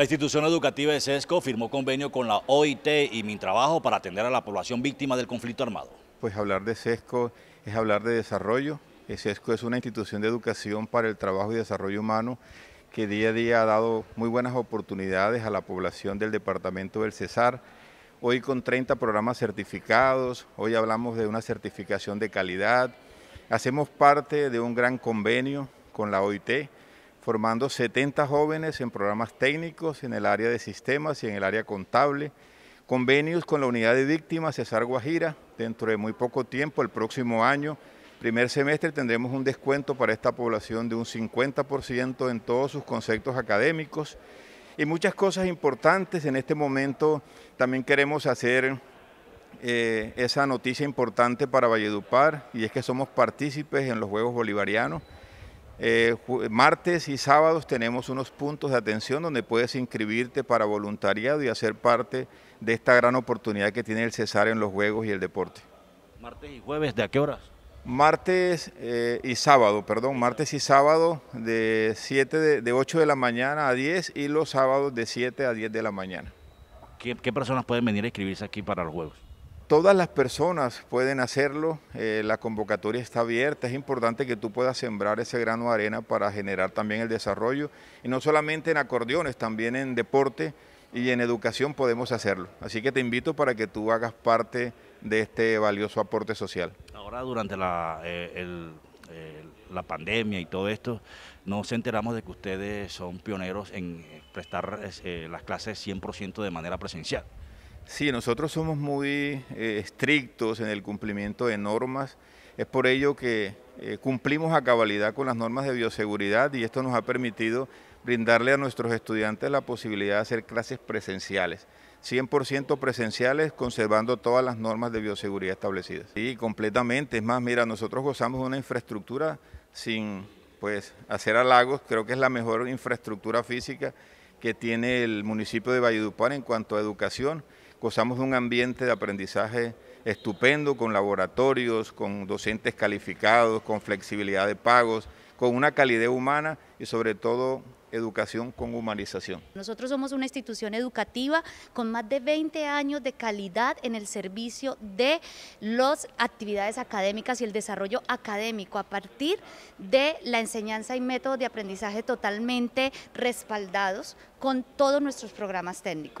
La institución educativa de SESCO firmó convenio con la OIT y Mintrabajo para atender a la población víctima del conflicto armado. Pues hablar de SESCO es hablar de desarrollo. SESCO es una institución de educación para el trabajo y desarrollo humano que día a día ha dado muy buenas oportunidades a la población del departamento del Cesar. Hoy con 30 programas certificados, hoy hablamos de una certificación de calidad. Hacemos parte de un gran convenio con la OIT formando 70 jóvenes en programas técnicos en el área de sistemas y en el área contable, convenios con la unidad de víctimas Cesar Guajira, dentro de muy poco tiempo, el próximo año, primer semestre tendremos un descuento para esta población de un 50% en todos sus conceptos académicos y muchas cosas importantes. En este momento también queremos hacer eh, esa noticia importante para Valledupar y es que somos partícipes en los Juegos Bolivarianos. Eh, martes y sábados tenemos unos puntos de atención donde puedes inscribirte para voluntariado y hacer parte de esta gran oportunidad que tiene el Cesar en los juegos y el deporte. ¿Martes y jueves de a qué horas? Martes eh, y sábado, perdón, martes y sábado de, 7 de, de, 8 de la mañana a 10 y los sábados de 7 a 10 de la mañana. ¿Qué, qué personas pueden venir a inscribirse aquí para los juegos? Todas las personas pueden hacerlo, eh, la convocatoria está abierta, es importante que tú puedas sembrar ese grano de arena para generar también el desarrollo y no solamente en acordeones, también en deporte y en educación podemos hacerlo. Así que te invito para que tú hagas parte de este valioso aporte social. Ahora durante la, eh, eh, la pandemia y todo esto, nos enteramos de que ustedes son pioneros en prestar las clases 100% de manera presencial. Sí, nosotros somos muy eh, estrictos en el cumplimiento de normas. Es por ello que eh, cumplimos a cabalidad con las normas de bioseguridad y esto nos ha permitido brindarle a nuestros estudiantes la posibilidad de hacer clases presenciales. 100% presenciales, conservando todas las normas de bioseguridad establecidas. Sí, completamente. Es más, mira, nosotros gozamos de una infraestructura sin pues, hacer halagos. Creo que es la mejor infraestructura física que tiene el municipio de Valledupar en cuanto a educación. Gozamos de un ambiente de aprendizaje estupendo, con laboratorios, con docentes calificados, con flexibilidad de pagos, con una calidad humana y sobre todo educación con humanización. Nosotros somos una institución educativa con más de 20 años de calidad en el servicio de las actividades académicas y el desarrollo académico a partir de la enseñanza y métodos de aprendizaje totalmente respaldados con todos nuestros programas técnicos.